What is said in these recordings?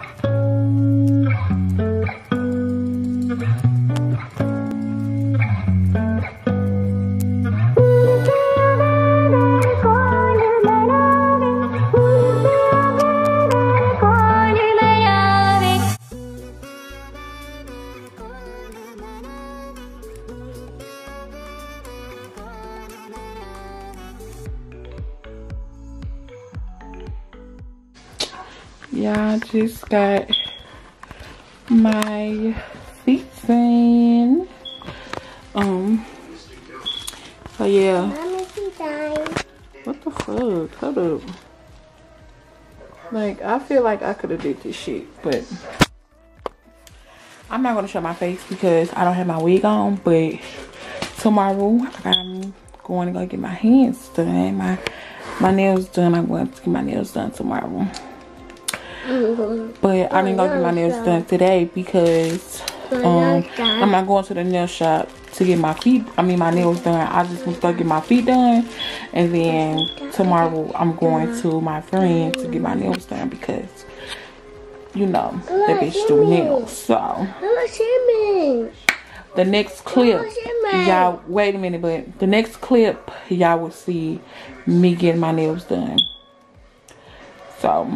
Y'all just got my feet in. Um, so yeah. What the fuck? Hold up. Like, I feel like I could have did this shit, but I'm not gonna show my face because I don't have my wig on, but tomorrow I'm going to go get my hands done, my my nails done. I'm going to get my nails done tomorrow. But I didn't go get my nails done today because um, I'm not going to the nail shop to get my feet, I mean my nails done. I just want to get my feet done. And then tomorrow I'm going to my friend to get my nails done because, you know, that bitch do nails. So, the next clip, y'all, wait a minute, but the next clip, y'all will see me getting my nails done. So,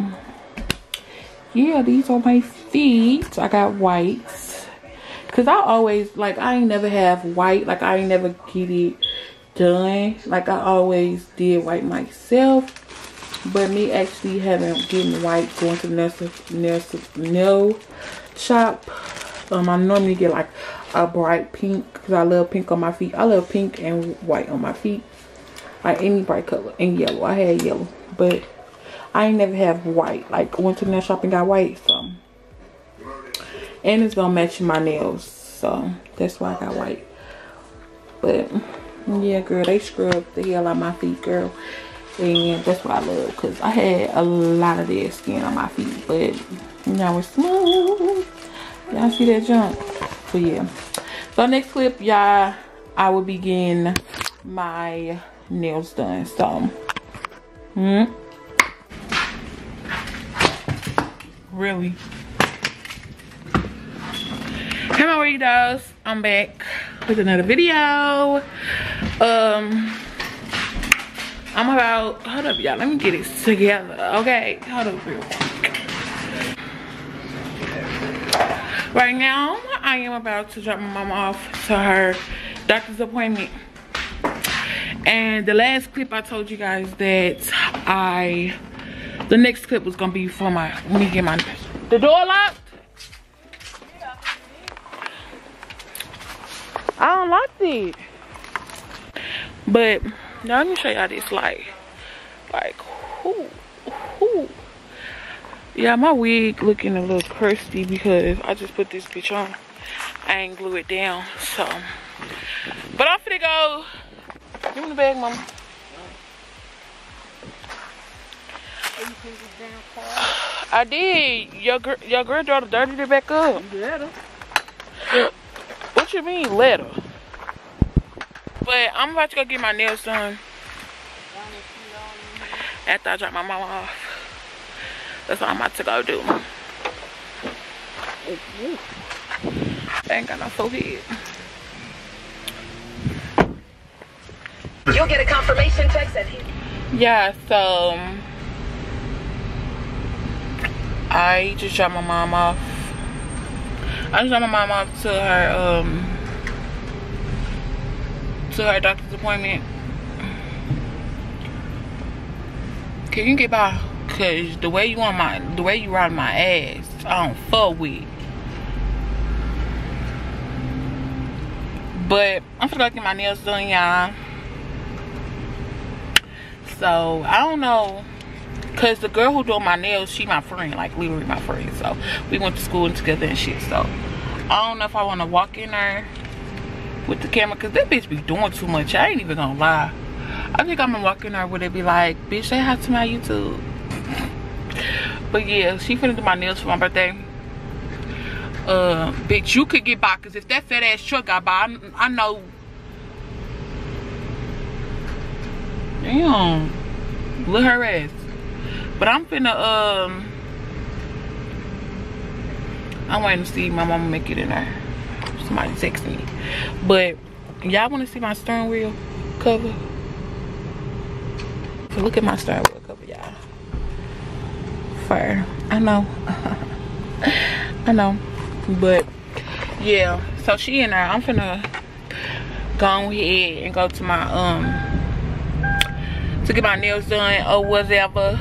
yeah, these are my feet. I got whites. Cause I always like I ain't never have white. Like I ain't never get it done. Like I always did white myself. But me actually having getting white going to the nail, nail, nail shop. Um, I normally get like a bright pink because I love pink on my feet. I love pink and white on my feet. Like any bright color and yellow. I had yellow, but I ain't never have white. Like went to the nail shop and got white, so. And it's gonna match my nails, so that's why I got white. But yeah, girl, they scrub the hell out my feet, girl. And that's what I love, because I had a lot of dead skin on my feet, but now it's smooth. Y'all see that junk? So yeah. So next clip, y'all, I will begin my nails done. So, hmm. Really. Come on weirdos. I'm back with another video. Um i'm about hold up y'all let me get it together. Okay hold up real quick. Right now i am about to drop my mom off to her doctor's appointment. And the last clip i told you guys that i the next clip was gonna be for my let me get my the door locked. I don't like it. But now let me show y'all this light. Like, who, who? Yeah, my wig looking a little crusty because I just put this bitch on. I ain't glue it down, so. But I'm finna go. Give me the bag, mama. I did. Your girl, your girl daughter dirtied it back up. Let her. What you mean, let her? But I'm about to go get my nails done. After I drop my mama off. That's what I'm about to go do. I ain't got no forehead. You'll get a confirmation text at Yeah, so um, I just dropped my mom off. I just dropped my mom off to her um to her doctor's appointment. Can you get by? Cause the way you on my the way you ride my ass, I don't fuck with. But I'm gonna get my nails done, y'all. So I don't know Cause the girl who doing my nails, she my friend, like literally my friend. So we went to school together and shit. So I don't know if I want to walk in there with the camera, cause that bitch be doing too much. I ain't even gonna lie. I think I'm gonna walk in there where they be like, bitch, say hi to my YouTube. but yeah, she finna do my nails for my birthday. Uh, bitch, you could get by, cause if that fat ass truck got by, I, I know. Damn, look her ass. But I'm finna, um, I'm waiting to see my mama make it in there. Somebody text me. But y'all want to see my steering wheel cover? So look at my steering wheel cover, y'all. Fire. I know. I know. But yeah. So she and I, I'm finna go ahead and go to my um to get my nails done or whatever.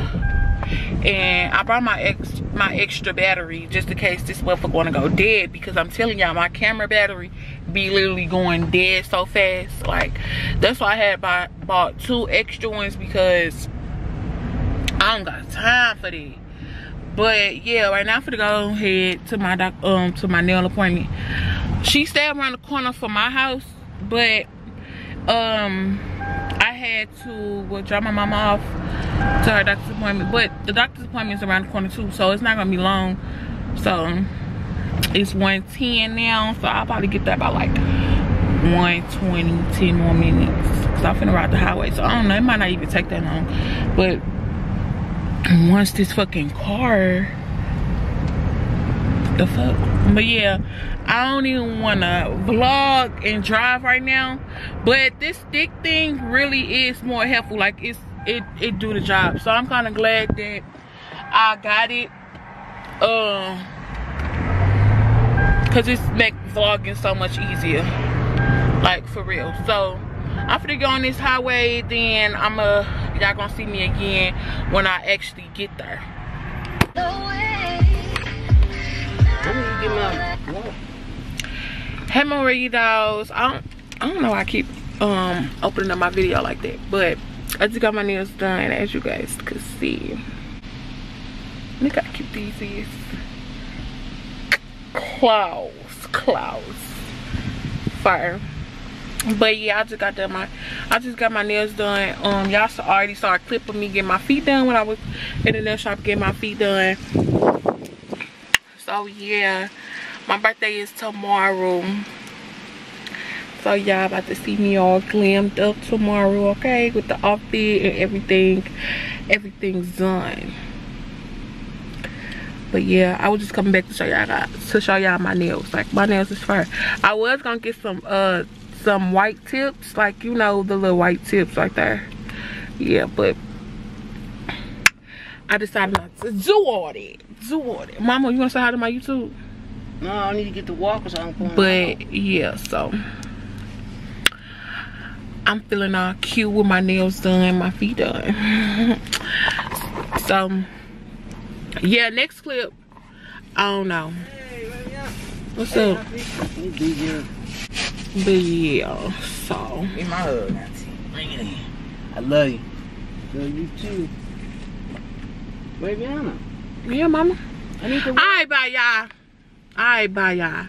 And I brought my ex my extra battery just in case this motherfucker wanna go dead because I'm telling y'all my camera battery be literally going dead so fast. Like that's why I had buy, bought two extra ones because I don't got time for that. But yeah, right now I'm go ahead to my doc um to my nail appointment. She stayed around the corner from my house, but um I had to well, drop my mama off to her doctor's appointment. But the doctor's appointment is around the corner too, so it's not gonna be long. So it's 110 now, so I'll probably get there by like 120, 10 more minutes. Cause I'm finna ride the highway. So I don't know, it might not even take that long. But once this fucking car the fuck but yeah i don't even want to vlog and drive right now but this stick thing really is more helpful like it's it it do the job so i'm kind of glad that i got it uh because it's make vlogging so much easier like for real so i'm go on this highway then i'm a y'all gonna see me again when i actually get there hey Hemorrhoids. I don't I don't know why I keep um opening up my video like that. But I just got my nails done as you guys could see. Look how cute these is. Clouds. Clouds. Fire. But yeah, I just got done my I just got my nails done. Um y'all already saw a clip of me getting my feet done when I was in the nail shop getting my feet done. So yeah my birthday is tomorrow so y'all about to see me all glammed up tomorrow okay? With the outfit and everything. Everything's done. But yeah i was just coming back to show y'all to show y'all my nails. Like my nails is fire i was gonna get some uh some white tips. Like you know the little white tips right there yeah but i decided not to do all that. Do all that. Mama you want to say hi to my youtube? No, I need to get the walkers on. But yeah, so I'm feeling all cute with my nails done, my feet done. so yeah, next clip. I don't know. What's up? But yeah, so. In my hug. I love you. Love you too. Baby Anna. Yeah, mama. I need to. All right, bye, y'all. Alright, bye y'all.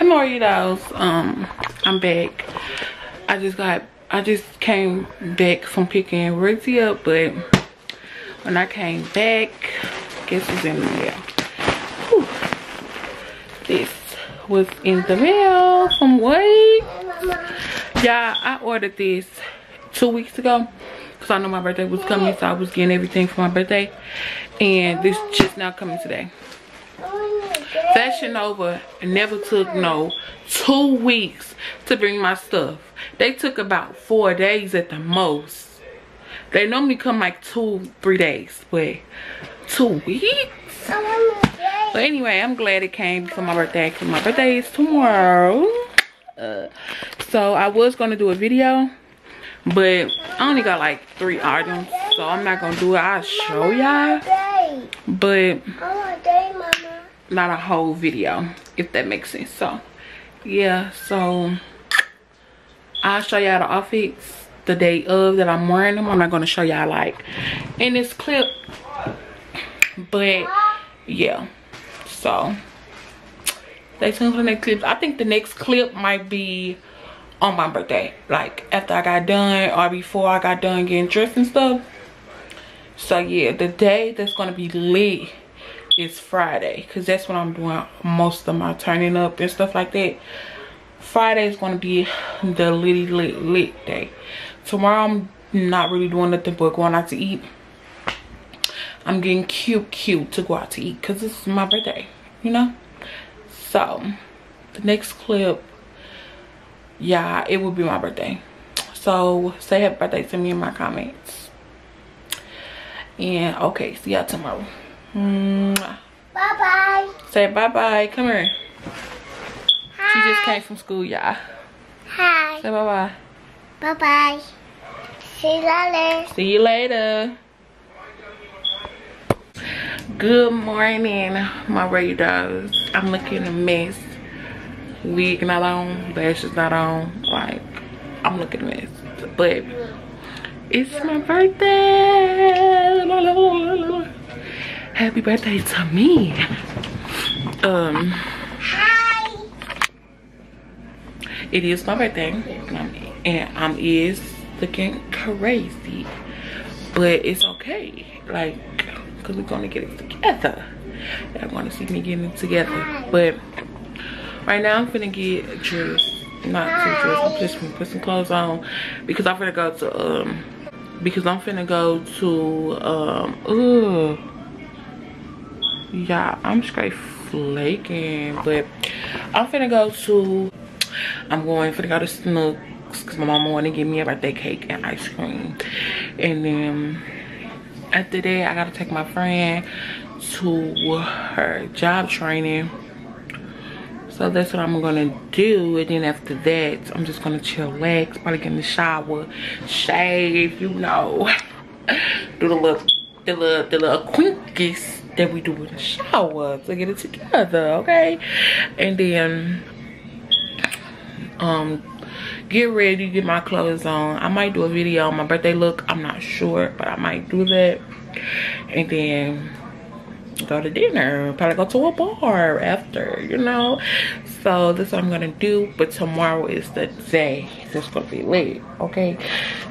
How are you guys? Um, I'm back. I just got I just came back from picking Rizzy up, but when I came back, guess what's in the mail? Whew. This was in the mail from Wait. Yeah, I ordered this two weeks ago because I know my birthday was coming, so I was getting everything for my birthday and this just now coming today fashion nova never took no two weeks to bring my stuff. They took about four days at the most. They normally come like two three days but two weeks? But anyway i'm glad it came before my birthday because my birthday is tomorrow. Uh, so i was gonna do a video but i only got like three items so i'm not gonna do it. I'll show y'all. But not a whole video if that makes sense. So yeah so i'll show y'all the outfits the day of that i'm wearing them. I'm not going to show y'all like in this clip but yeah so stay tuned for the next clips. I think the next clip might be on my birthday like after i got done or before i got done getting dressed and stuff. So yeah the day that's gonna be lit is friday because that's when i'm doing most of my turning up and stuff like that friday is gonna be the litty lit lit day tomorrow i'm not really doing nothing but going out to eat I'm getting cute cute to go out to eat because is my birthday, you know? So the next clip, yeah, it will be my birthday. So say happy birthday to me in my comments. And okay, see y'all tomorrow. Bye bye. Say bye bye. Come here. Hi. She just came from school, y'all. Hi. Say bye bye. Bye bye. See you later. See you later. Good morning, my radars. I'm looking a mess. Wig not on, lashes not on. Like, I'm looking a mess. But it's my birthday. Happy birthday to me. Um. Hi. It is my birthday, and I'm is looking crazy, but it's okay. Like, cause we're gonna get it together. Y'all gonna see me getting it together, but right now I'm finna get dressed. Not too dressed. I'm just gonna put some clothes on because I'm finna go to um because I'm finna go to um ooh yeah I'm straight flaking but I'm finna go to I'm going finna go to Snooks because my mama want to give me a birthday cake and ice cream. And then after that i gotta take my friend to her job training. So that's what i'm gonna do. And then after that i'm just gonna chillax probably get in the shower shave you know. Do the little the little the little quinkies that we do in the shower to get it together okay? And then um get ready get my clothes on. I might do a video on my birthday look. I'm not sure but i might do that. And then go to dinner. Probably go to a bar after you know? So that's what i'm gonna do but tomorrow is the day it's gonna be late okay?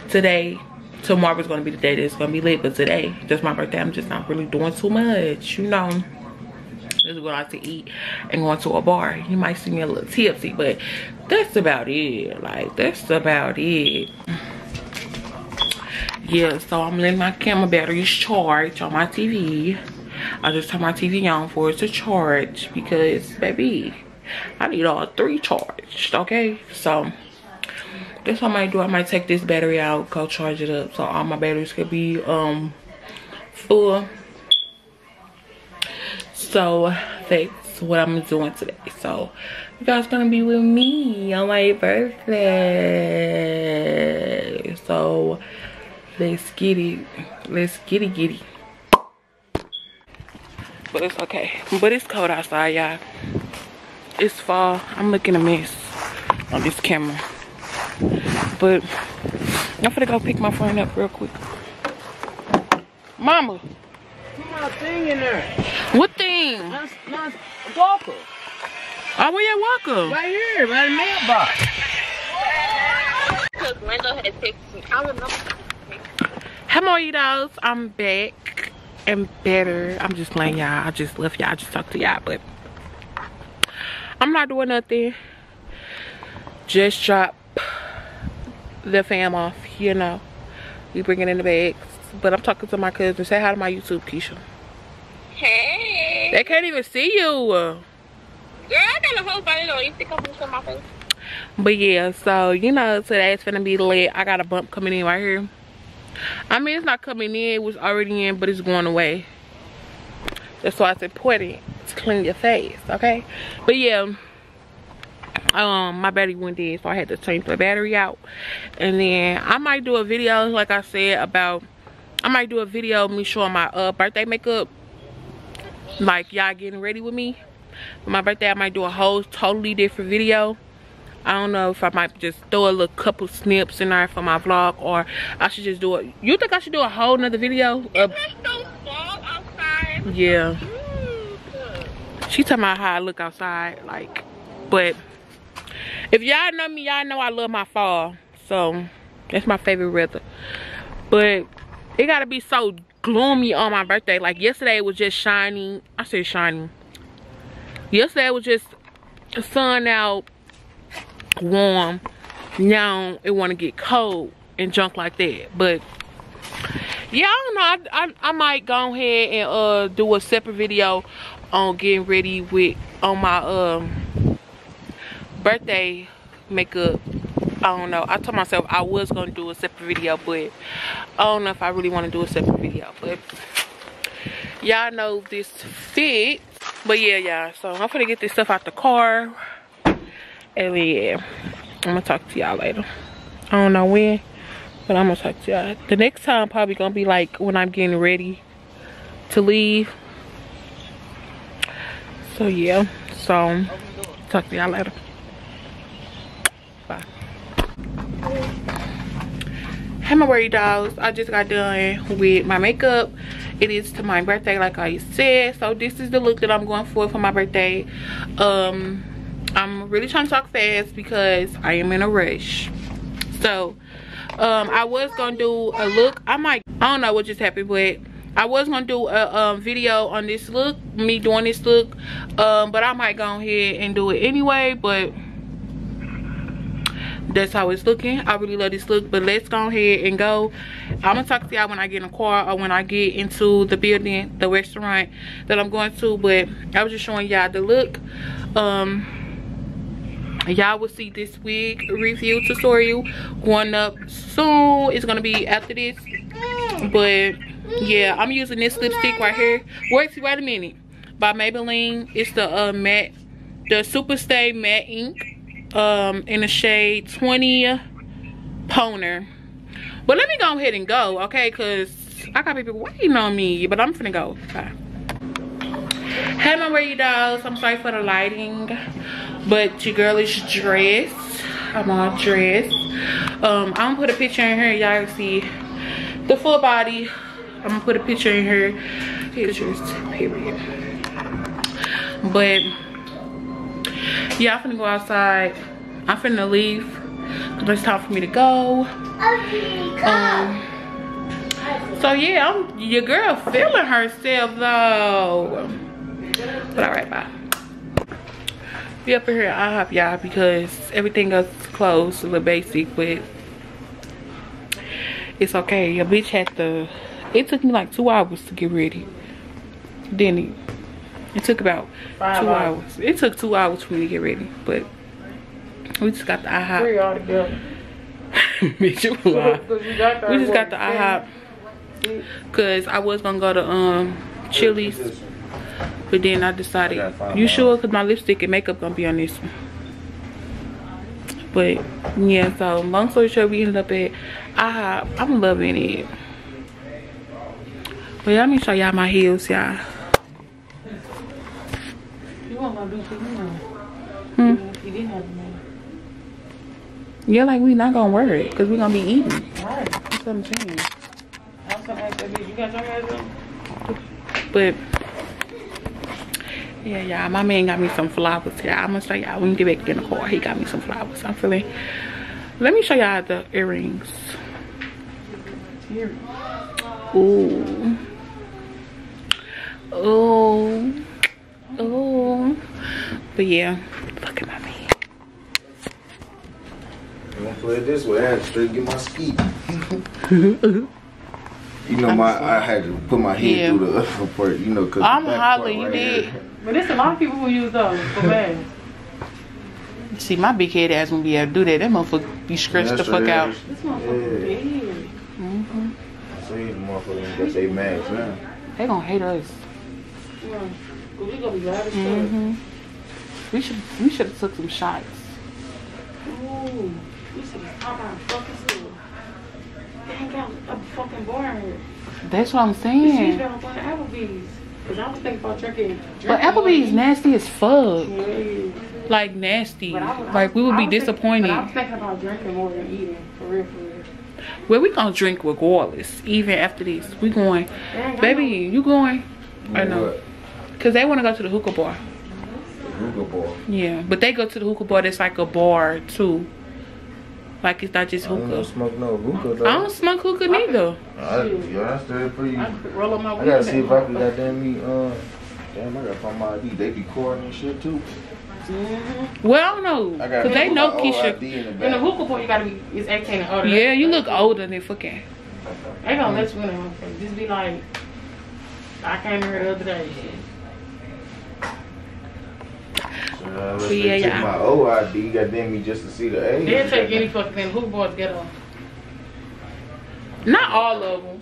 Today tomorrow is gonna be the day that's gonna be late but today just my birthday i'm just not really doing too much you know. Just going out to eat and going to a bar. You might see me a little tipsy but that's about it. Like that's about it. Yeah so i'm letting my camera batteries charge on my tv i just turn my tv on for it to charge because baby i need all three charged okay? So what i might do i might take this battery out go charge it up. So all my batteries could be um full. So that's what i'm doing today. So you guys gonna be with me on my birthday. So let's get it. Let's get it get it. But it's okay. But it's cold outside y'all. It's fall. I'm looking a mess on this camera but i'm gonna go pick my friend up real quick mama my thing in there. What thing? My, my walker. Oh, where your walker? Right here, by the mailbox. Because Linda had texted me. I remember. Hey, Mojitos. I'm back and better. I'm just playing y'all. I just left y'all. I just talked to y'all, but I'm not doing nothing. Just drop the fam off, you know. We bring it in the bags. But I'm talking to my cousin. Say hi to my YouTube, Keisha. Hey. They can't even see you. Girl, I got a whole body on. You think I'm my face? But yeah, so you know today's gonna be lit. I got a bump coming in right here. I mean it's not coming in, it was already in, but it's going away. That's why it's important to clean your face, okay? But yeah, um my battery went dead, so I had to change the battery out. And then I might do a video, like I said, about I might do a video of me showing my uh birthday makeup. Like y'all getting ready with me. For my birthday i might do a whole totally different video. I don't know if i might just throw a little couple snips in there for my vlog or i should just do it you think i should do a whole nother video of, yeah. She talking about how i look outside like but if y'all know me y'all know i love my fall so that's my favorite weather but it gotta be so gloomy on my birthday. Like yesterday it was just shining. I said shining. Yesterday it was just sun out, warm. Now it wanna get cold and junk like that. But yeah, I don't know. I, I, I might go ahead and uh do a separate video on getting ready with on my um birthday makeup. I don't know. I told myself I was gonna do a separate video, but I don't know if I really want to do a separate video. But y'all know this fit. But yeah, y'all. So I'm gonna get this stuff out the car, and yeah, I'm gonna talk to y'all later. I don't know when. But I'm gonna talk to y'all. The next time probably gonna be like when I'm getting ready to leave. So yeah. So talk to y'all later. Bye. Hey my worry dolls. I just got done with my makeup. It is to my birthday like I said. So this is the look that I'm going for for my birthday. Um I'm really trying to talk fast because I am in a rush. So um i was gonna do a look i might i don't know what just happened but i was gonna do a um, video on this look me doing this look um but i might go ahead and do it anyway but that's how it's looking. I really love this look but let's go ahead and go. I'm gonna talk to y'all when i get in the car or when i get into the building the restaurant that i'm going to but i was just showing y'all the look. Um y'all will see this wig review tutorial going up soon. It's gonna be after this but yeah i'm using this lipstick right here. Wait wait a minute. By maybelline it's the uh matte the super stay matte ink um in the shade 20 Pioneer. But let me go ahead and go okay? Because i got people waiting on me but i'm gonna go. Bye. Hey my worry dolls. I'm sorry for the lighting but your girl is dressed. I'm all dressed. Um i'm gonna put a picture in here y'all can see the full body. I'm gonna put a picture in here pictures period. But yeah i'm finna go outside. I'm finna leave. It's time for me to go. Um so yeah i'm your girl feeling herself though. But all right bye. Be up in here. I have y'all because everything else is closed a little basic but it's okay. Your bitch had to it took me like two hours to get ready. Didn't it it took about Five two hours. hours. it took two hours for me to get ready but we just got the IHOP three altogether bitch you we just got the IHOP because I was gonna go to um Chili's but then I decided, you sure? Because my lipstick and makeup gonna be on this one. But yeah, so long story short, we ended up at I I'm loving it. But let me show y'all my heels, y'all. Hmm? You didn't have Yeah, like we not gonna wear it because we gonna be eating. Right. That's what I'm saying. Was gonna ask that bitch, you got your But yeah y'all my man got me some flowers Yeah, i'm gonna show y'all when we get back in the car he got me some flowers i'm feeling let me show y'all the earrings Ooh. Oh. Oh. But yeah, look at my man. I'm gonna play it this way. I had to straight get my ski. You know, my I had to put my head yeah. through the upper part, you know, cause I'm hollering, you right did. Here. But there's a lot of people who use those for bags. See, my big head ass won't be able to do that. That motherfucker be stretched yeah, the fuck out. This motherfucker yeah. big. Mm-hmm. See, the motherfuckers got their mags now. They gonna hate us. Yeah. We gonna be loud as mm-hmm. We should we should have took some shots. Ooh, we should have popped out fucking school. Dang, I'm fucking boring. That's what I'm saying. She's going to Applebee's. Cause I was thinking about drinking. But Applebee's nasty as fuck. Yeah. Like nasty. Was, like we would be disappointed. Thinking, I was thinking about drinking more than eating. For real, for real. Well, we gonna drink regardless. Even after this, we going. Dang, baby, you going? I know. Cause they want to go to the hookah bar. hookah bar. Yeah, but they go to the hookah bar. That's like a bar too. Like it's not just hookah. I don't smoke no hookah though. I don't smoke hookah neither. I, yeah, that's still pretty. I roll up my I gotta see if I can goddamn me. Uh, damn, I gotta find my ID. They be recording and shit too. Mm -hmm. Well, I don't know. Cause they know Keisha. In the, in the hookah bar, you gotta be. It's 18 and older. Yeah, you look older than fucking. They gonna let you in there. Just be like, I came here the other day. Uh, let's Yeah, say yeah. took my OID, goddamn me, just to see the age. They didn't take any fucking thing. Who boys get off? Not all of them.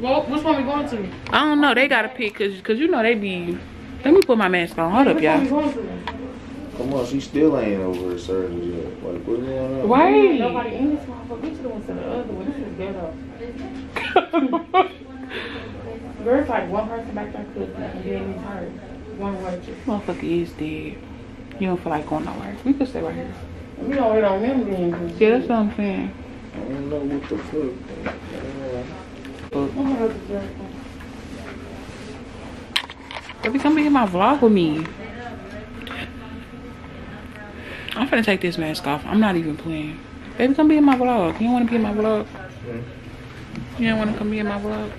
Well, which one we going to? I don't know. They gotta pick cause, cause you know they be. Let me put my mask on. Hold up, Which one we y'all. Come on, she still ain't over her surgery yet. Like, what's going on? Right. Nobody in this motherfucker. We should have went to the other one. This is ghetto. There's like one person back there cooking and then he's hurt. One waitress. Motherfucker is dead. You don't feel like going nowhere. We could stay right here. We don't wait on them then. Yeah, that's what I'm saying. I don't know what the fuck. My God, the jerk. Baby, come be in my vlog with me. I'm finna take this mask off. I'm not even playing. Baby, come be in my vlog. You don't wanna be in my vlog? You don't wanna come be in my vlog?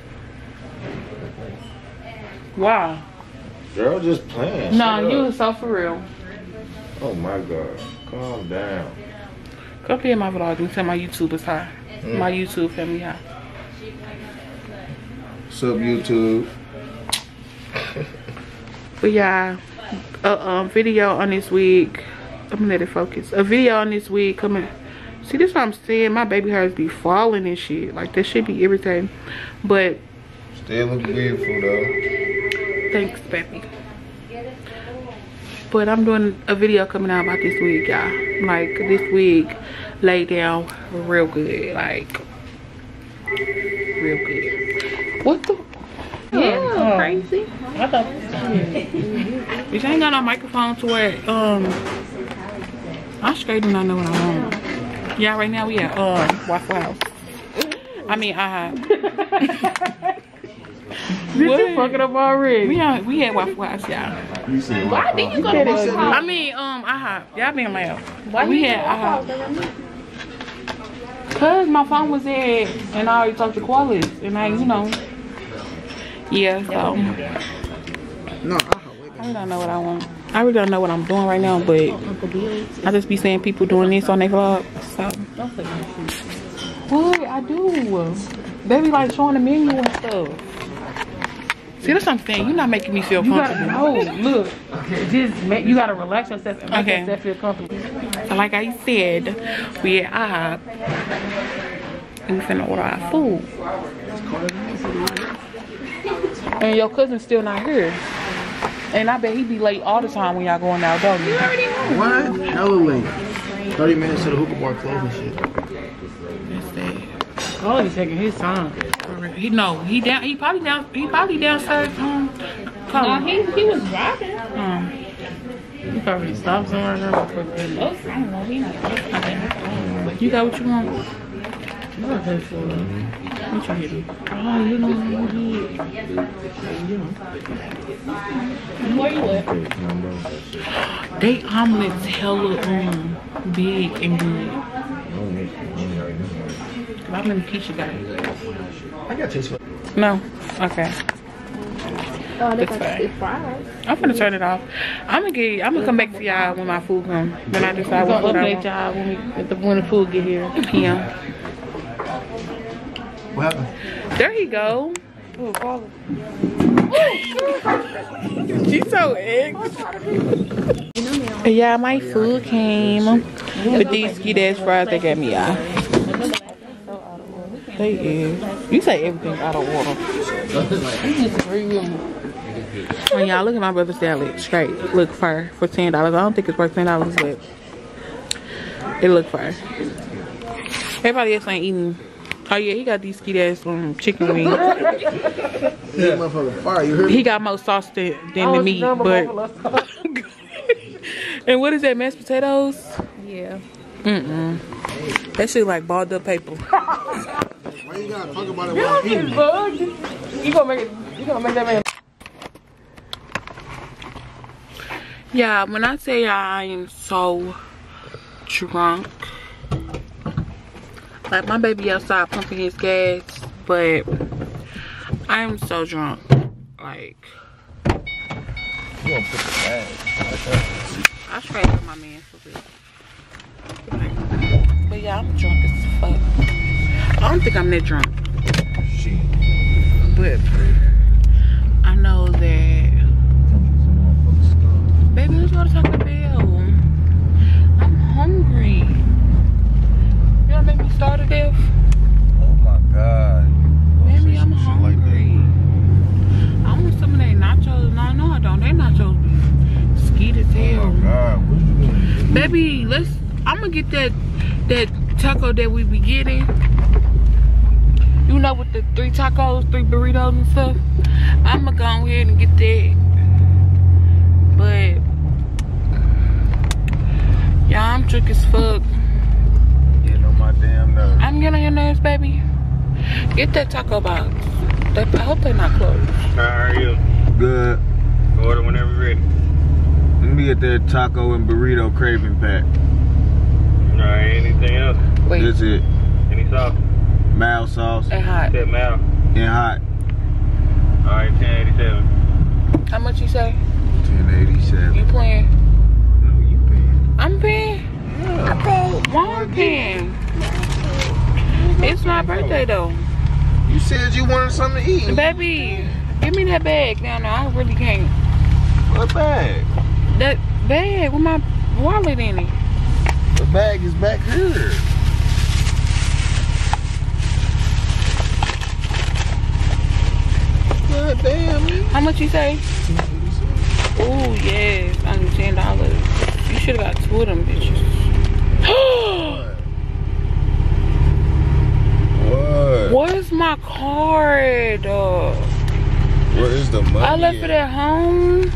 Wow. Girl, just playing. No, Shut you up. was so for real. Oh my god. Calm down. Come be in my vlog and tell my YouTube is high. Mm. My YouTube family high. What's up, YouTube? But yeah, a um, video on this week. I'm gonna let it focus. A video on this week coming. See, this what I'm saying. My baby hairs be falling and shit. Like, that should be irritating. But, Still look beautiful though. thanks, baby. But I'm doing a video coming out about this week, y'all. Like, this week, lay down real good. Like, real good. What the? Yeah, crazy. I thought. Bitch, I ain't got no microphone to where, um, I straight do not know what I want. Yeah, right now we at, um, Waffle House. I mean, I Did you fuck it up already? we at, we at Waffle House, y'all. You said Why did you go to Waffle House? I mean, um, I y'all been loud. Why we had, go to I Waffle Cause my phone was there and I already talked to Qualis and I, you know, yeah, so. No, I really don't know what I want. I really don't know what I'm doing right now, but I just be seeing people doing this on their vlog. So. What? I do. They be like showing the menu and stuff. See, that's what I'm saying. You're not making me feel You gotta comfortable. no look. Just make you gotta relax yourself and make Okay. yourself feel comfortable. So like I said, we at IHOP. And we finna order our food. And your cousin's still not here. And I bet he be late all the time when y'all going out, don't you? What? Hella late. 30 minutes to the hookah bar closing shit. That's sad. Oh, he's taking his time. For real. He no, he down. He probably down. He probably downstairs. Um, No, he, he was driving. Um, You probably stop somewhere now. you- Oh, I don't know. He not. you got what you want? What is for? What you getting? Oh, you know what you did. Where you at? They omelets hella um big and good. I'm in the Keisha guy. I got taste for No. Okay. Oh, they got fine. fries. I'm gonna turn it off. I'm gonna get. I'm gonna come back to y'all when my food come. When I decide We're what gonna food I update want. y'all when, we, if the, when the food get here. Yeah. What happened? There he go. She's so egg. Yeah, my food came with these ski dash fries they got me out. They is. You say everything out of order. And y'all look at my brother's salad. Straight. Look fire for ten dollars. I don't think it's worth ten dollars, but it look fire. Everybody else ain't eating. Oh yeah, he got these ski ass um, chicken wings. That fire, you heard? He got more sauce than, than the meat, but. and what is that? Mashed potatoes? Yeah. Mm mm. That shit like balled up paper. Why you gotta talk about it while I'm eating? You gonna make it? You gonna make that man? Yeah, when I say I am so drunk, like my baby outside pumping his gas, but I am so drunk. Like, You gonna put the bag. I straight up my man for real. Like, but yeah, I'm drunk as fuck. I don't think I'm that drunk. she? But I know that. Baby, let's go to Taco Bell. I'm hungry. You gonna make me starve to death? Oh my god. Baby, I'm shit like hungry. I want some of that nachos. No, no, I don't. They nachos be skeet as Oh my god, what you doing? Baby, let's. I'm gonna get that that taco that we be getting. You know, with the three tacos, three burritos and stuff. I'm gonna go ahead and get that. But yeah, I'm drunk as fuck. Getting on my damn nerves. I'm getting on your nerves, baby. Get that taco box. They, I hope they're not closed. How are you? Good. Order whenever you're ready. Let me get that taco and burrito craving pack. Alright, anything else? Wait, That's it. Any sauce? Mild sauce they hot. Tip mal. and hot. Alright, 1087. How much you say? 1087. You playing? No, you paying. I'm paying. Yeah. Why I'm paying? It's my birthday though. You said you wanted something to eat. Baby, give me that bag down there. I really can't. What bag? That bag with my wallet in it. The bag is back here. God damn me. How much you say? Oh yes, only ten dollars. You should have got two of them bitches. What? Where's my card? Uh, Where is the money? I left it at? at home.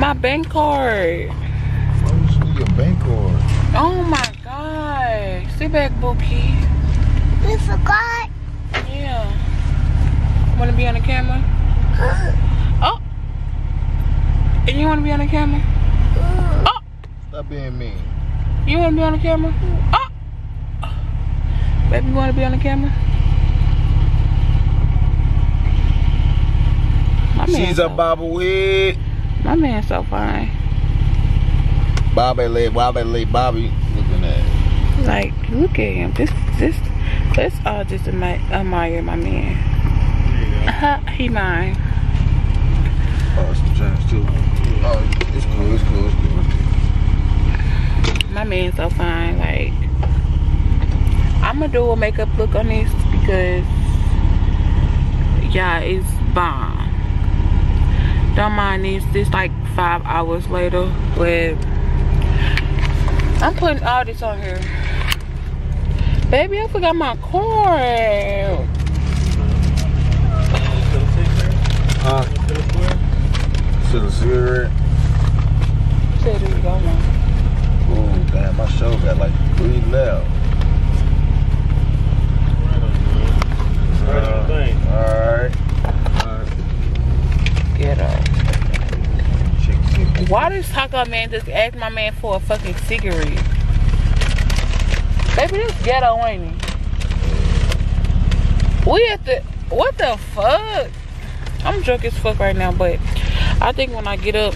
My bank card. Why would you need your bank card? Oh my god. Sit back, Bookie. You forgot? Yeah. Wanna be on the camera? Oh. And you wanna be on the camera? Oh. Stop being mean. You wanna be on the camera? Oh. Baby, you wanna be on the camera? My man She's so, a bobblehead. My man so fine. Bobby leg, Bobby leg, Bobby. Looking at. Like, look at him. This, this, let's all just admi- admire my man. Uh, he mine. Oh, some trash too. Oh, it's cool, it's cool, it's cool. My man so fine. Like, I'm gonna do a makeup look on this because, yeah, it's bomb. Don't mind this. This like five hours later, but I'm putting all this on here. Baby, I forgot my cord. Huh? To the cigarette. Said it was going. Ooh, damn, my show got like three left. Right on the thing. Alright. Alright. Get up. Check see. Does Man just ask my man for a fucking cigarette? Baby, this ghetto ain't it? We at the what the fuck? I'm drunk as fuck right now, but I think when I get up,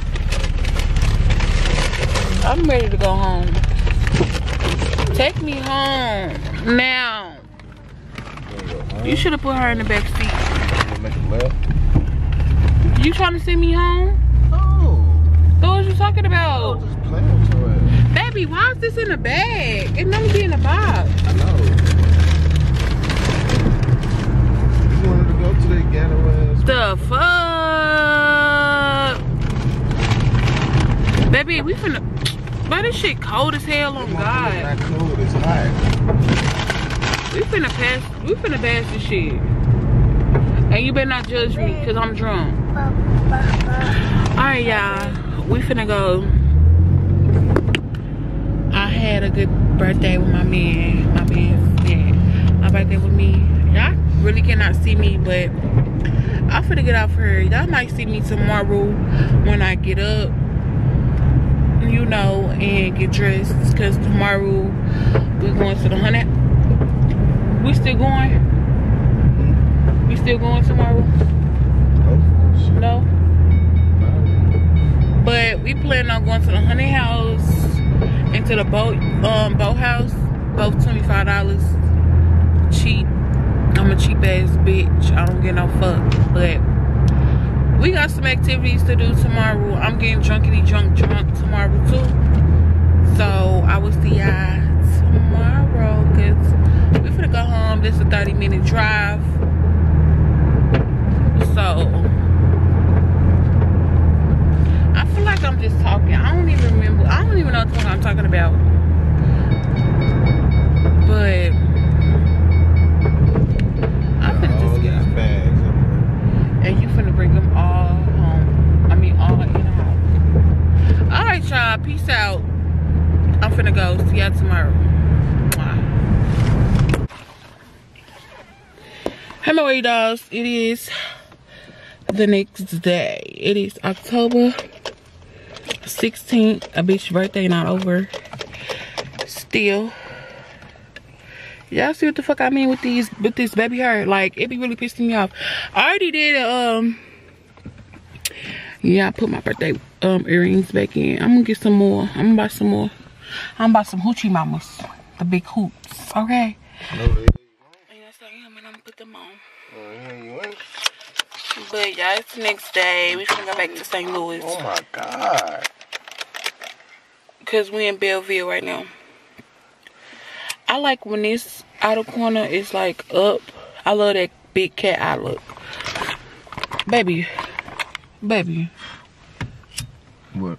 I'm ready to go home. Take me home now. You should have put her in the back seat. Make a left. You trying to send me home? Oh, What was you talking about? just playing with. Baby, why is this in a bag? It never be in the box. I know. You wanted to go to that ghetto ass. The fuck? Baby, we finna. But this shit cold as hell oh on It's God. not cold, it's hot. We finna pass. We finna pass this shit. And you better not judge me, cause I'm drunk. Alright, y'all. We finna go. I had a good birthday with my man. My man, yeah. My birthday with me. Y'all really cannot see me, but I'm finna get off here. Y'all might see me tomorrow when I get up. You know, and get dressed. Cause tomorrow we going to the honey. We still going? We still going tomorrow? Oh. No? But we plan on going to the honey house and to the boat um boat house. Both twenty five dollars. Cheap. I'm a cheap ass bitch. I don't get no fuck. But we got some activities to do tomorrow. I'm getting drunkity drunk drunk tomorrow too. So I will see y'all tomorrow because we're gonna go home. This is a 30 minute drive. So I feel like I'm just talking. I don't even remember. I don't even know what I'm talking about. But I'm finna just oh, get these bags. and you finna bring them all home. I mean, all in the house. All right, y'all. Peace out. I'm finna go. See y'all tomorrow. Mwah. Hey, my way dolls. It is the next day. It is October 16th. A bitch birthday not over. Still. Y'all see what the fuck I mean with these with this baby hair? Like it be really pissing me off. I already did um yeah, I put my birthday um earrings back in. I'm gonna get some more. I'm gonna buy some more. I'm gonna buy some hoochie mamas. The big hoops. Okay. No, Yes, I and I'm gonna put them on. oh, you ain't. But yeah, it's the next day. We finna go back to St. Louis. Oh my God. Cause we in Belleville right now. I like when this outer corner is like up. I love that big cat eye look. Baby. Baby. What?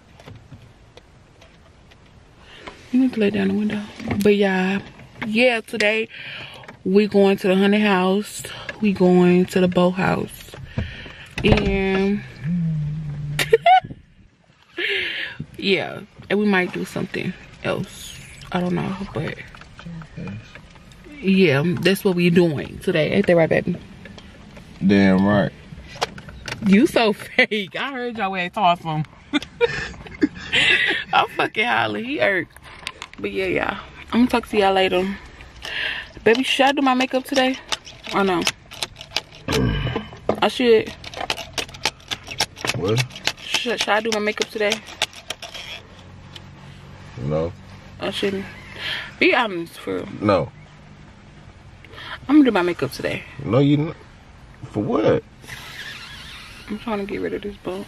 You need to lay down the window. But yeah. Yeah, today we going to the honey house. We going to the boat house. And yeah. And we might do something else. I don't know, but yeah, that's what we're doing today. Ain't that right, baby? Damn right. You so fake. I heard y'all way awesome. I'm fucking hollering. He irked. But yeah, yeah. I'm gonna talk to y'all later. Baby, should I do my makeup today? Or no? I should. What? Should, should I do my makeup today? No. Oh, I shouldn't. Be honest, for real. No. I'm gonna do my makeup today. No, you. Not. For what? I'm trying to get rid of this bump.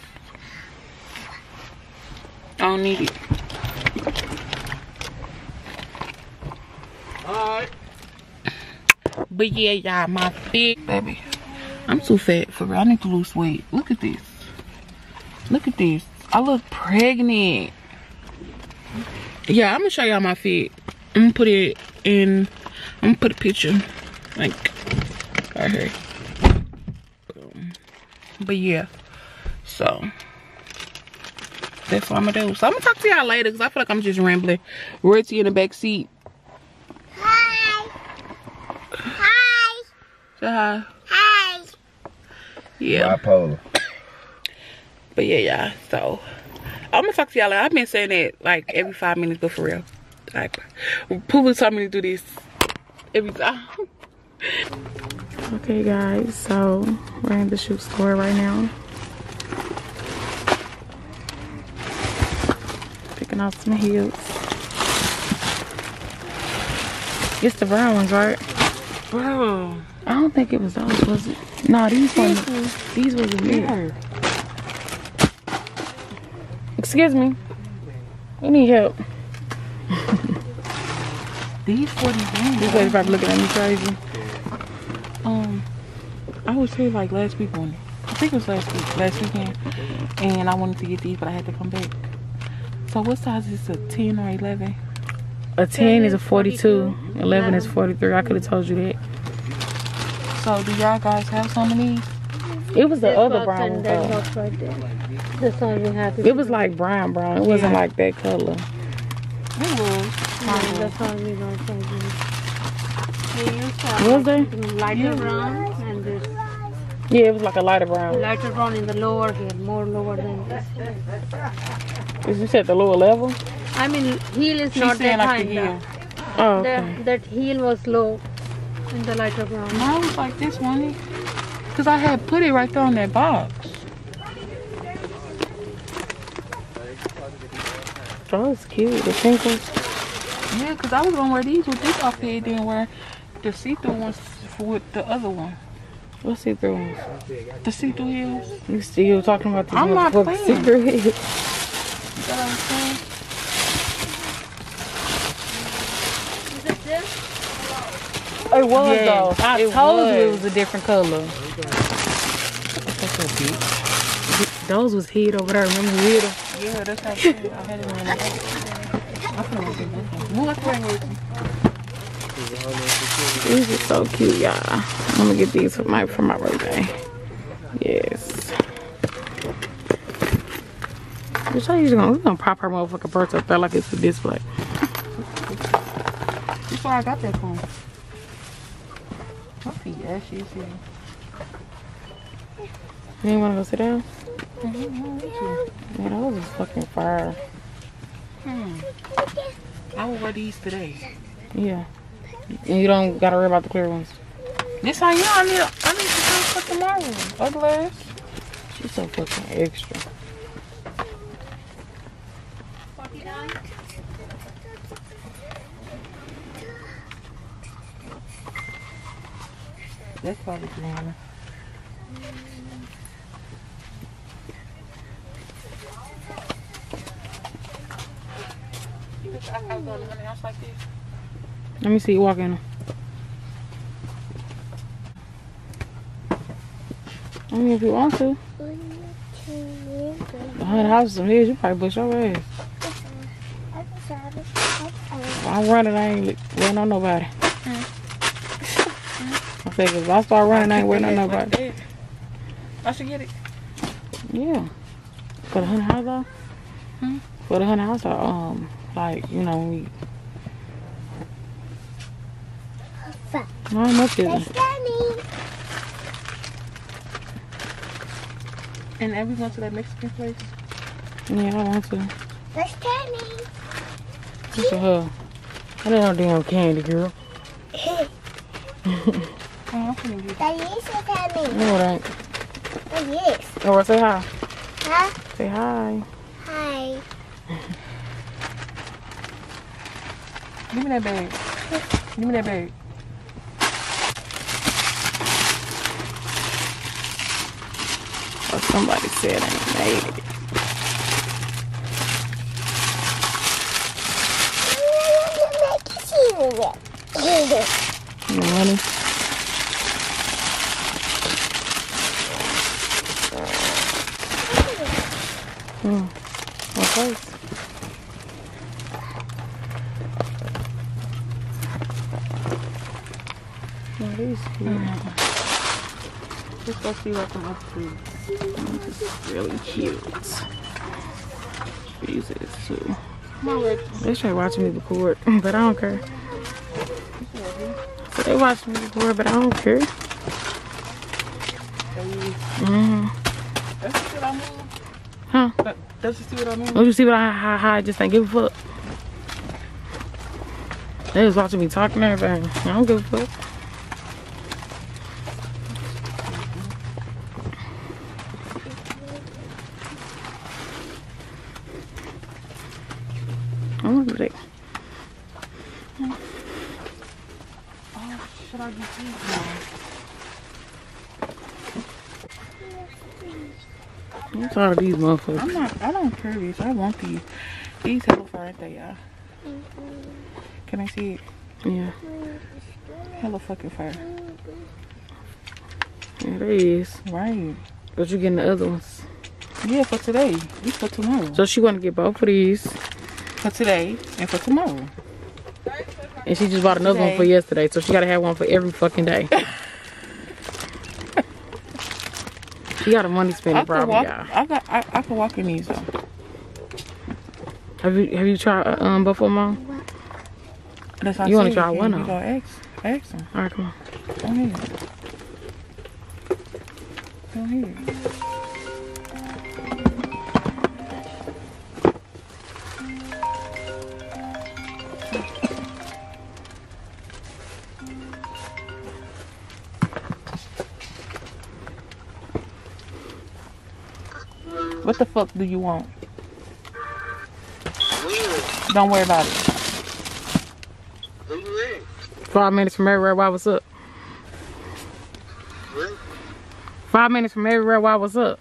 I don't need it. Alright. But yeah, y'all, my fit, baby. I'm too fat for real. I need to lose weight. Look at this. Look at this. I look pregnant. Yeah, I'm gonna show y'all my feet. I'm gonna put it in. I'm gonna put a picture, like right here. Boom. But yeah, so that's what I'm gonna do. So I'm gonna talk to y'all later because I feel like I'm just rambling. Royalty in the back seat. Hi. Hi. Say hi. Hi. Yeah. Bipolar. But yeah, yeah. So I'm gonna talk to y'all. I've been saying that like every five minutes, but for real, like people told me to do this every time. Okay, guys, so we're in the shoe store right now. Picking out some heels. It's the brown ones, right? Bro, I don't think it was those, was it? No, these ones. These wasn't here. Excuse me. We need help. these 40 This lady probably looking at me crazy. Um, I was here like last week on. I think it was last week, last weekend, and I wanted to get these, but I had to come back. So what size is a 10 or 11? A 10 is a 42. 11 is 43. I could have told you that. So do y'all guys have some of these? It was the This other box brown one and that though. box right there. This one we have. It was like brown brown. It wasn't Yeah. like that color. It was. Yeah, that's all we got from you. We used to Was there? lighter brown and this Yeah, it was like a lighter brown. lighter brown in the lower here, more lower than this. Is this at the lower level? I mean, heel is She's not that like high. the heel. Oh, The, okay. that heel was low in the lighter brown. Mine was like this one. Cause I had put it right there on that box. Oh, it's cute. The pink ones. Yeah, cause I was gonna wear these with this outfit, then wear the see-through ones with the other one. What's see through ones? The see-through heels. You still talking about this I'm not motherfucking playing. secret? You know what I'm saying? It was Yes, though. I it told you it was. was a different color. Those was hid over there. Remember we hid them? Yeah, that's how I feel. I had it in my I'm finna look at this one. What's wrong with you? These are so cute, y'all. I'm gonna get these for my for my birthday. Yes. How you just gonna, we gonna prop her motherfucking purse up there like it's a display. That's where I got that from. My feet ashy as. You ain't wanna go sit down? Man, those is fucking fire. Hmm. I will wear these today. Yeah. And you don't gotta worry about the clear ones. This how you know I need a, I need to come for tomorrow. Ugly ass. She's so fucking extra. That's probably Brianna. I, I go to the house like this. Let me see you walk in. I mean, if you want to. A hundred houses some hills, you probably bust your ass. I'm running, I ain't waiting on nobody. I said, 'cause if I start running, I ain't waiting on nobody. I should get it. Yeah. For the hundred house though? Hmm? For the hundred house though, um, like, you know, when we. How much is it? And then we going to that Mexican place. Yeah, I want to. Let's Danny. Look at her. I didn't know damn candy, girl. Oh, I'm finna get it. Daddy is a Danny. No, it ain't. Oh, yes. Oh, say hi. Huh? Say hi. Hi. Give me that bag. Give me that bag. Oh, somebody said I made it. You know, money. Hmm. What place? What is here? Let's go see what some other food. This is really cute. Jesus too. Come on, Rick. They try watching me record, but I don't care. So they watch me record, but I don't care. Mm-hmm. Does what I mean? Huh? But Does you see what I mean? Don't you see what I, how, how I just ain't give a fuck? They was watching me talking and everything. I don't give a fuck. I wonder they. Should I get these now? I'm tired of these motherfuckers. I'm not, I don't care these. I want these. These hella far, aren't they, y'all? Can I see it? Yeah, Hella fucking far. yeah, there is. Right. But you getting the other ones. Yeah, for today. These for tomorrow. So she want to get both of these. For today and for tomorrow. And she just bought another one for yesterday, so she gotta have one for every fucking day. she got a money spending problem, walk. y'all. I got. I, I could walk in these though. Have you have you tried uh, um both of them? That's You wanna try one You of ask? Ask them. All right, come on. Go ahead. Go ahead. What the fuck do you want? Weird. Don't worry about it. Five minutes from everywhere, why was up? Five minutes from everywhere, why was up?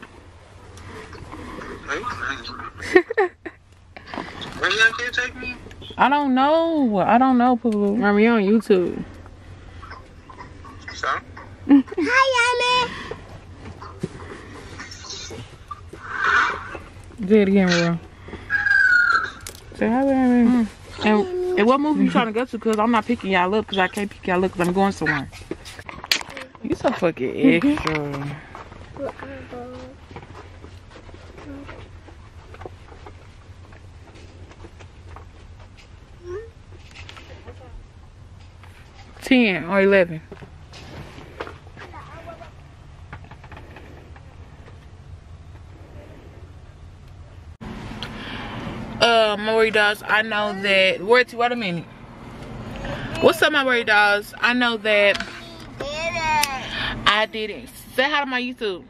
I don't know. I don't know, Poo Poo. you on YouTube. Do it again, bro. Say hi, Remy. Mm. And, and what movie you trying to go to? Cause I'm not picking y'all up. Cause I can't pick y'all up. Cause I'm going somewhere. You so fucking extra. Ten or eleven. Uh, my worry dolls. I know that. Wait, wait a minute. What's up, my worry dolls? I know that I didn't say hi to my YouTube.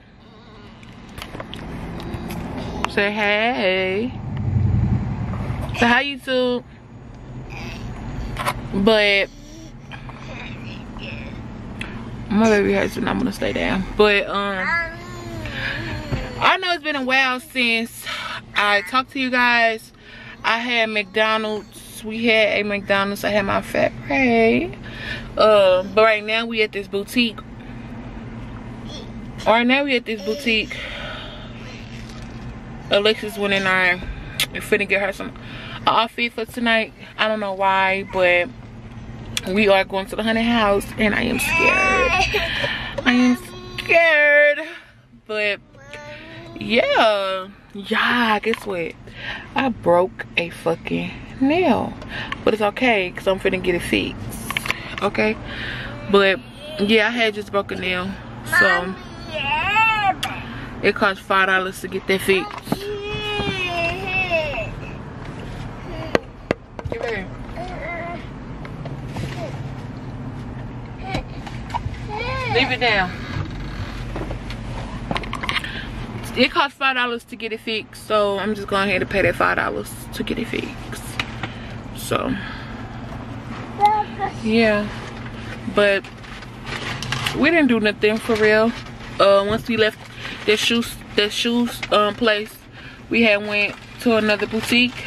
Say hey. Say hi YouTube. But my baby hurts and I'm gonna stay down. But um I know it's been a while since I talked to you guys. I had McDonald's. We had a McDonald's. I had my fat pray. Uh, but right now we at this boutique. Right now we at this boutique. Alexis went in and finna get her some outfit for tonight. I don't know why, but we are going to the honey house and I am scared. I am scared. But yeah. Yeah, guess what? I broke a fucking nail. But it's okay, because I'm finna get it fixed. Okay? But yeah, I had just broke a nail. So it cost five dollars to get that fixed. Leave it down. It cost five dollars to get it fixed, so I'm just going ahead and pay that five dollars to get it fixed. So yeah, but we didn't do nothing for real. Uh, once we left the shoes, the shoes um place, we had went to another boutique,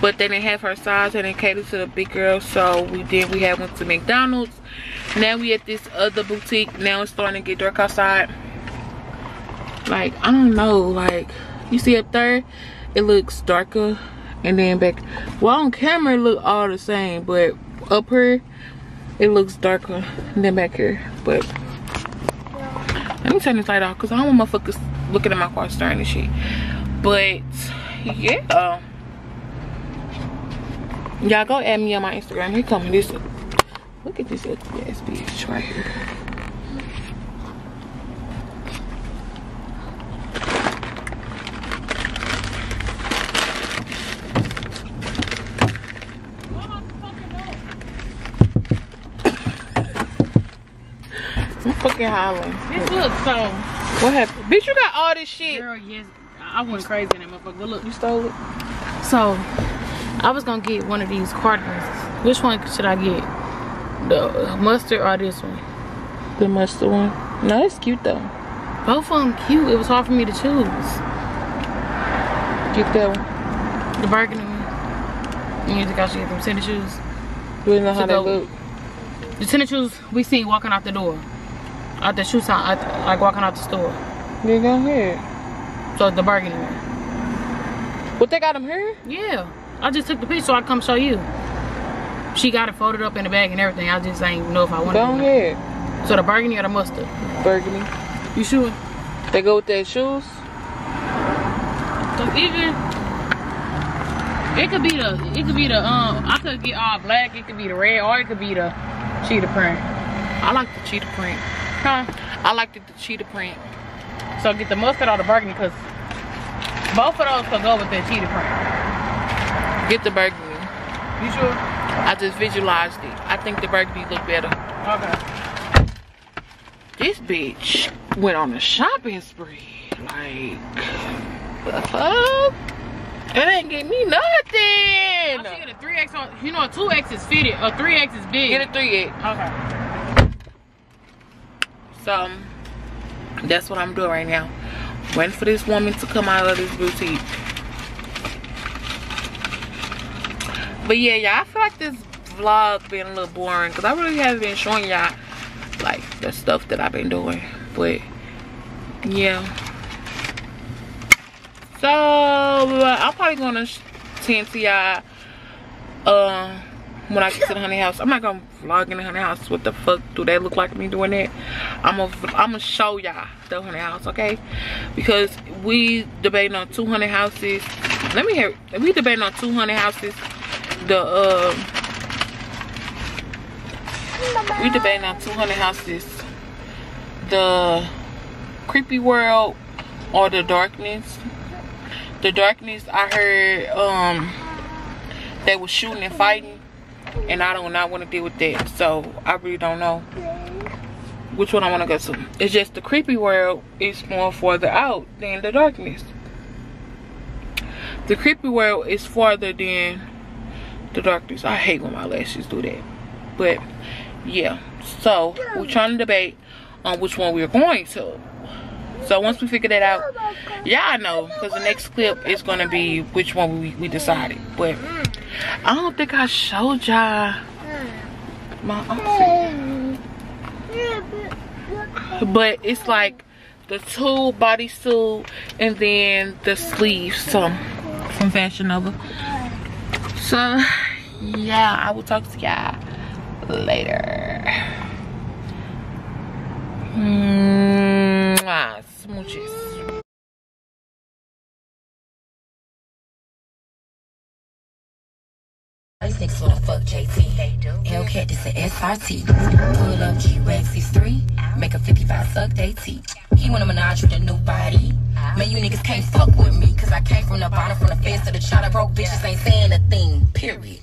but they didn't have her size and it catered to the big girl. So we did. We had went to McDonald's. Now we at this other boutique. Now it's starting to get dark outside. Like I don't know. Like you see up there, it looks darker, and then back. Well, on camera it look all the same, but up here it looks darker than back here. But let me turn this light off because I don't want motherfuckers looking at my car staring and shit. But yeah. Y'all go add me on my Instagram. Here coming this. Look at this ass bitch right here. I'm fucking hollering. This looks so. What happened? Bitch, you got all this shit. Girl, yes. I went crazy in that motherfucker. But look. You stole it? So, I was gonna get one of these cardigans. Which one should I get? The mustard or this one? The mustard one. No, it's cute though. Both of them cute. It was hard for me to choose. Get that one. The burgundy one. You think I should get them tennis shoes? You know how To they look. The tennis shoes we seen walking out the door. Out the shoe sign, out, like walking out the store. They go here. So the burgundy. What they got them here? Yeah. I just took the picture so I come show you. She got it folded up in the bag and everything. I just ain't know if I wanted Go it. ahead. So the burgundy or the mustard? Burgundy. You sure? They go with their shoes. Cause even it could be the it could be the um I could get all black, it could be the red, or it could be the cheetah print. I like the cheetah print. Huh? I like the, the cheetah print. So get the mustard or the burgundy because both of those could go with the cheetah print. Get the burgundy. You sure? I just visualized it. I think the burgundy look better. Okay. This bitch went on a shopping spree. Like, the fuck? It ain't get me nothing. get a 3X on you know a 2X is fitted, a 3X is big. Get a 3X. Okay. So, that's what I'm doing right now. Waiting for this woman to come out of this boutique. But yeah, y'all, I feel like this vlog been a little boring because I really haven't been showing y'all like the stuff that I've been doing. But yeah. So I'm probably gonna tend to y'all uh, when I get to the honey house. I'm not gonna vlog in the honey house. What the fuck do they look like me doing that? I'm gonna I'm gonna show y'all the honey house, okay? Because we debating on two honey houses. Let me hear. We debating on two honey houses the uh we debating on 200 houses the creepy world or the darkness the darkness i heard um they were shooting and fighting and i do not want to deal with that so i really don't know which one i want to go to it's just the creepy world is more further out than the darkness the creepy world is farther than the darkness. I hate when my lashes do that. But yeah. So we're trying to debate on which one we're going to. So once we figure that out, y'all know because the next clip is gonna be which one we, we decided. But I don't think I showed y'all my. But it's like the two bodysuit and then the sleeves so, from Fashion Nova so yeah i will talk to y'all later. Mwah, smooches Six wanna fuck JT. Hellcat, this a SRT. Pull up G-Rex 3 Make a 55 suck they teeth. He wanna menage with a new body. Man, you niggas can't fuck with me. Cause I came from the bottom, from the fence to the chopper. Broke bitches ain't saying a thing. Period.